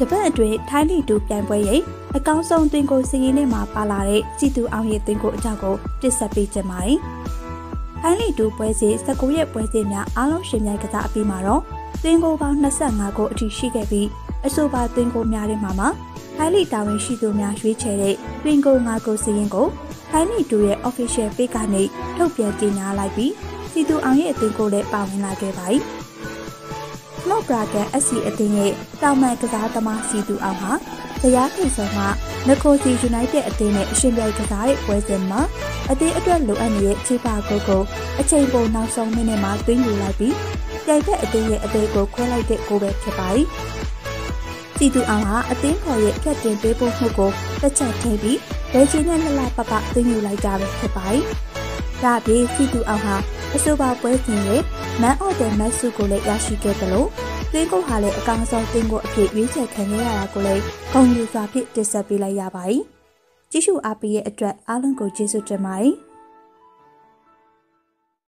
တပတ်အတွင်းထိုင်းလီတူပြိုင်ပွဲရဲ့အကောင်းဆုံးသွင်းကိုစည်ရင်းနဲ့မှာပါလာတဲ့စီတူအောင်ရဲ့သွင်းကိုအကြောင်းကိုတင်ဆက်ပေးကြပါမယ်။ထိုင်းလီတူပွဲစဉ်19ရက်ပွဲစဉ်များအားလုံးရှင်မြိုင်ကစားအပြီးမှာတော့သွင်းကိုပေါင်း25ကိုအထိရှိခဲ့ပြီးအဆိုပါသွင်းကိုများတဲ့မှာမှာထိုင်းလီတာဝန်ရှိသူများရွေးချယ်တဲ့သွင်းကို5ကိုစည်ရင်းကိုထိုင်းလီတူရဲ့ official page ကနေထုတ်ပြန်ကြေညာလိုက်ပြီးစီတူအောင်ရဲ့အသင်းကိုလည်းပါဝင်လာခဲ့ပါတ ယ်။မော့ဘရာကန် SC အသင်းရဲ့တောင်မန်ကစားသမားစီတူအောင်ဟာတရားထိန်ဆုံးမှနခိုစီ United အသင်းနဲ့အရှင်ပြိုင်ကစားတဲ့ပွဲစဉ်မှာအသင်းအတွက်လိုအပ်နေတဲ့ခြေပါကုတ်ကိုအချိန်ပုံနောက်ဆုံးမိနစ်မှာသွင်းယူလိုက်ပြီးပြိုင်ဘက်အသင်းရဲ့အသေးကိုခွဲလိုက်တဲ့ဂိုးပဲဖြစ်ပါတယ်။စီတူအောင်ဟာအသင်းခေါ်ရဲ့ဖြတ်တင်ပေးဖို့မှုကိုတစ်ချက်ထိပြီးဘယ်ချင်းနဲ့လှလှပပသွင်းယူလိုက်တာပဲဖြစ်ပါတယ်။ ဒါ့အပြင်စီတူအောင်ဟာအဆိုပါပွဲစဉ်ရဲ့မန်အော့တဲ့မတ်စုကိုလည်းရရှိခဲ့တယ်လို့သင်းကုတ်ဟာလည်းအကောင်ဆုံးသင်းကုတ်အဖြစ်ရွေးချယ်ခံခဲ့ရတာကိုလည်းဂုဏ်ယူစွာဖြင့်တင်ဆက်ပေးလိုက်ရပါတယ်။ကြည့်ရှုအားပေးရဲ့အတွက်အားလုံးကိုကျေးဇူးတင်ပါတယ်။